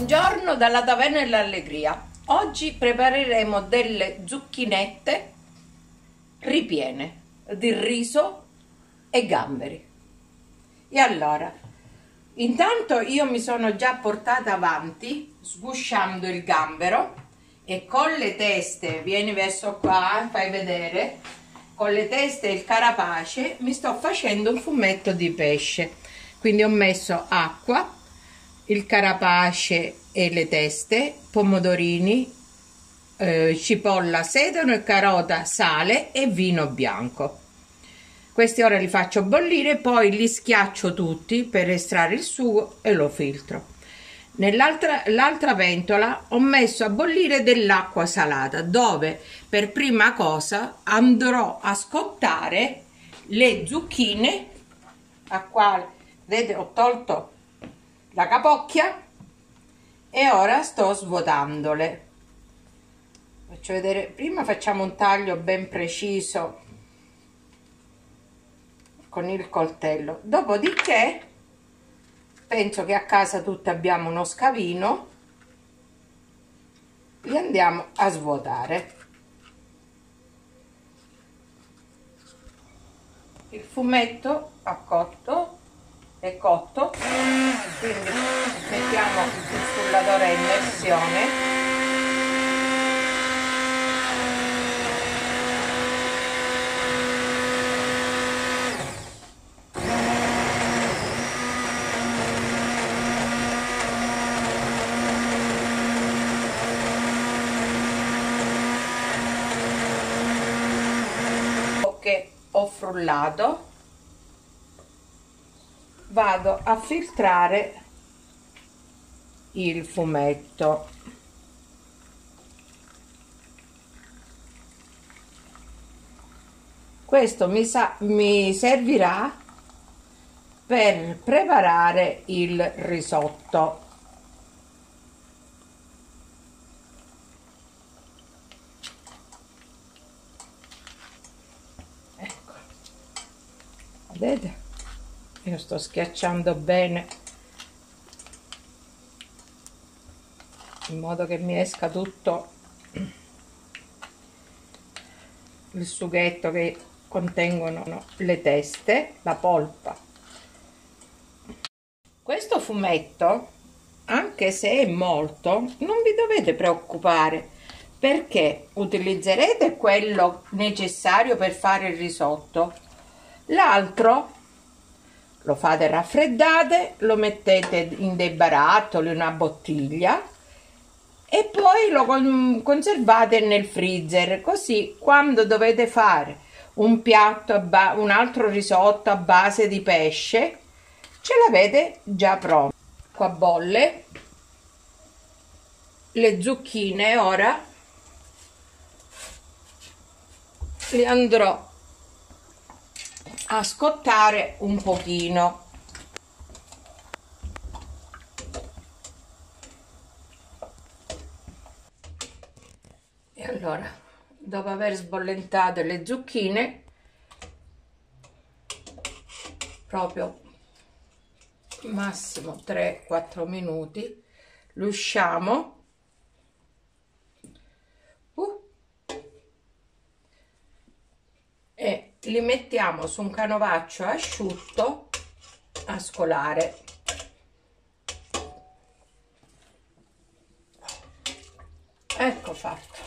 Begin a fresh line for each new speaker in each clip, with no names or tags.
Buongiorno dalla Taverna dell'Allegria. Oggi prepareremo delle zucchinette ripiene di riso e gamberi. E allora, intanto io mi sono già portata avanti sgusciando il gambero e con le teste, vieni verso qua, fai vedere, con le teste e il carapace mi sto facendo un fumetto di pesce. Quindi ho messo acqua, il carapace e le teste, pomodorini, eh, cipolla, sedano e carota, sale e vino bianco. Questi ora li faccio bollire, poi li schiaccio tutti per estrarre il sugo e lo filtro. Nell'altra ventola ho messo a bollire dell'acqua salata dove per prima cosa andrò a scottare le zucchine a quale vedete ho tolto la capocchia e ora sto svuotandole. Faccio vedere prima facciamo un taglio ben preciso con il coltello dopodiché penso che a casa tutti abbiamo uno scavino li andiamo a svuotare. Il fumetto ha cotto è cotto. Quindi mettiamo il frullatore a immersione frullato vado a filtrare il fumetto. Questo mi, sa, mi servirà per preparare il risotto. Ecco. Vedete io sto schiacciando bene. In modo che mi esca tutto il sughetto che contengono le teste la polpa. Questo fumetto anche se è molto non vi dovete preoccupare perché utilizzerete quello necessario per fare il risotto. L'altro lo fate raffreddate, lo mettete in dei barattoli, una bottiglia e poi lo conservate nel freezer così quando dovete fare un piatto, un altro risotto a base di pesce ce l'avete già pronto. Qua bolle le zucchine ora le andrò a scottare un pochino. E allora dopo aver sbollentato le zucchine proprio massimo 3-4 minuti lo li mettiamo su un canovaccio asciutto a scolare. Ecco fatto.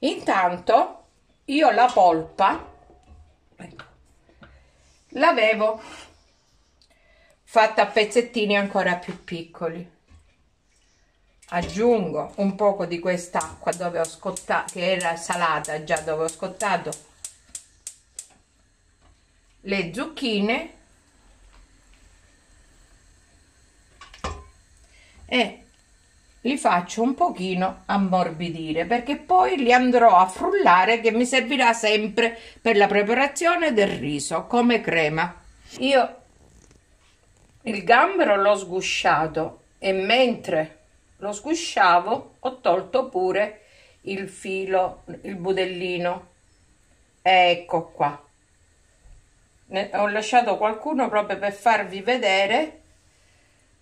Intanto io la polpa ecco, l'avevo fatta a pezzettini ancora più piccoli. Aggiungo un poco di quest'acqua dove ho scottato che era salata già dove ho scottato le zucchine e li faccio un pochino ammorbidire perché poi li andrò a frullare che mi servirà sempre per la preparazione del riso come crema. Io il gambero l'ho sgusciato e mentre lo sgusciavo ho tolto pure il filo il budellino. Ecco qua ne ho lasciato qualcuno proprio per farvi vedere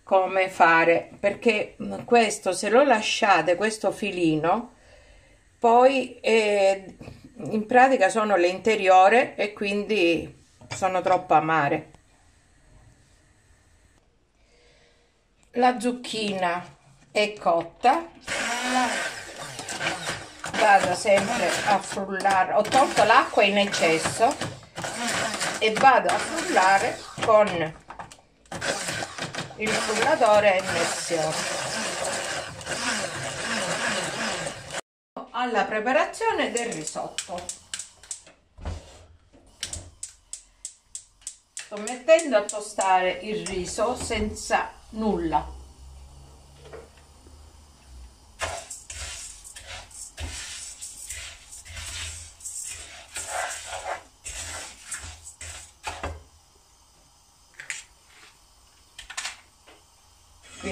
come fare perché questo se lo lasciate questo filino poi eh, in pratica sono le interiore e quindi sono troppo amare. La zucchina è cotta. Vado sempre a frullare. Ho tolto l'acqua in eccesso e vado a frullare con il frullatore a immersione alla preparazione del risotto. Sto mettendo a tostare il riso senza nulla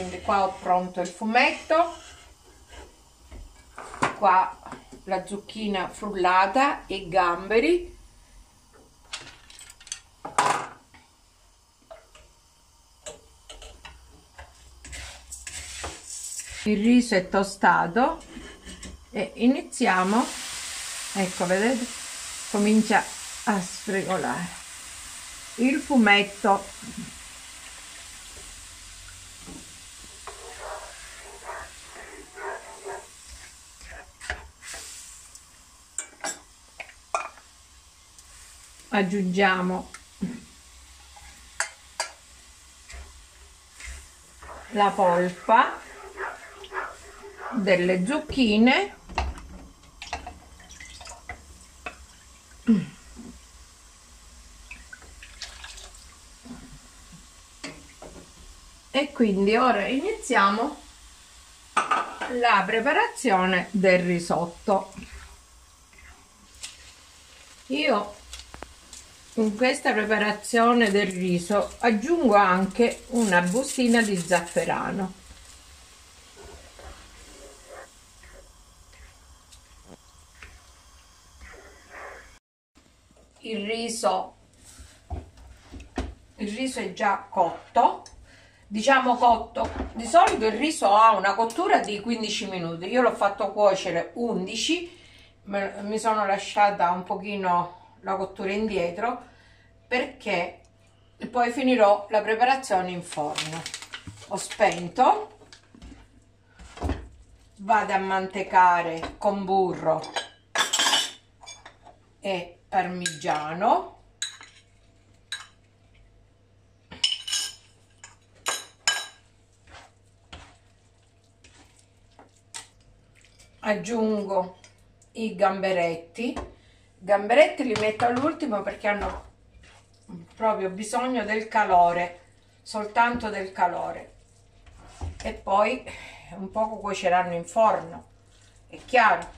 quindi qua ho pronto il fumetto. Qua la zucchina frullata e i gamberi. Il riso è tostato e iniziamo. Ecco vedete? Comincia a sfregolare. Il fumetto aggiungiamo. La polpa delle zucchine. E quindi ora iniziamo la preparazione del risotto. Io in questa preparazione del riso aggiungo anche una bustina di zafferano. Il riso il riso è già cotto diciamo cotto. Di solito il riso ha una cottura di 15 minuti. Io l'ho fatto cuocere 11 mi sono lasciata un pochino la cottura indietro perché poi finirò la preparazione in forno. Ho spento vado a mantecare con burro e parmigiano. Aggiungo i gamberetti gamberetti li metto all'ultimo perché hanno proprio bisogno del calore soltanto del calore. E poi un poco cuoceranno in forno è chiaro.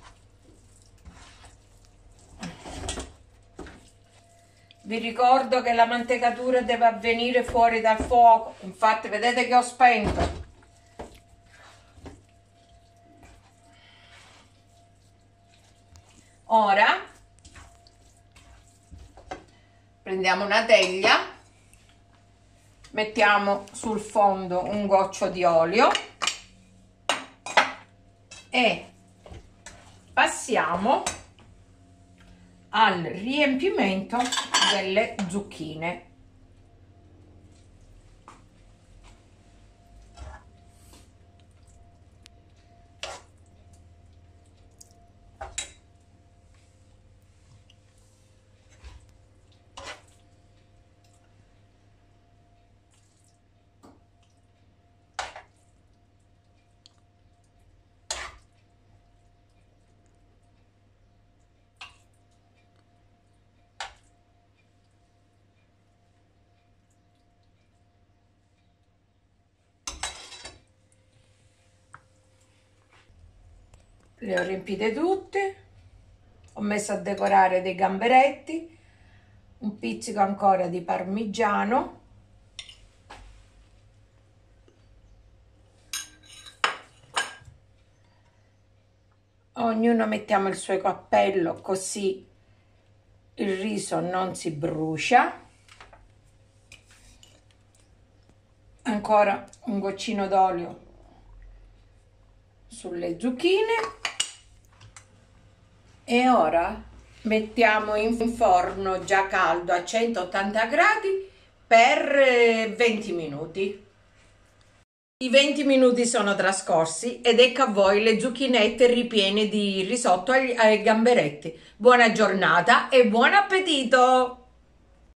Vi ricordo che la mantecatura deve avvenire fuori dal fuoco. Infatti vedete che ho spento. Ora prendiamo una teglia mettiamo sul fondo un goccio di olio e passiamo al riempimento delle zucchine le ho riempite tutte. Ho messo a decorare dei gamberetti un pizzico ancora di parmigiano. Ognuno mettiamo il suo cappello così il riso non si brucia. Ancora un goccino d'olio sulle zucchine e ora mettiamo in forno già caldo a 180 gradi per 20 eh, minuti. I 20 minuti sono trascorsi ed ecco a voi le zucchinette ripiene di risotto ai, ai gamberetti. Buona giornata e buon appetito!